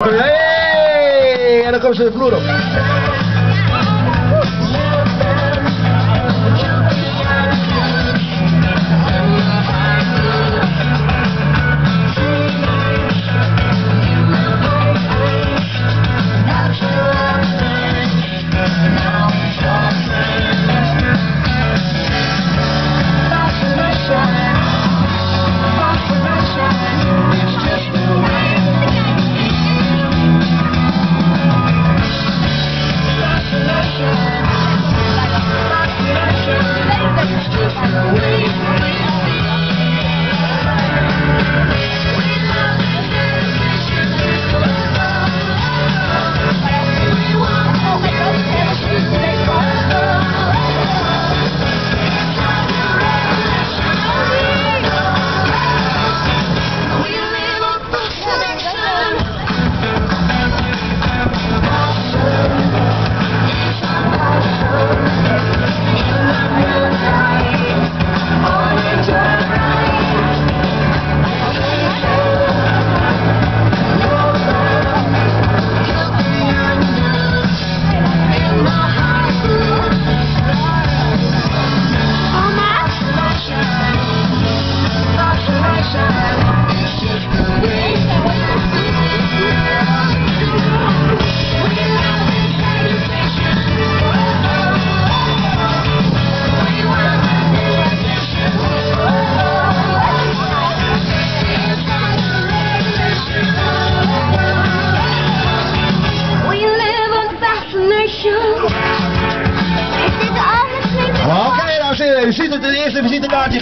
¡Eh! En dan komen u ziet het, het eerste visitekaartje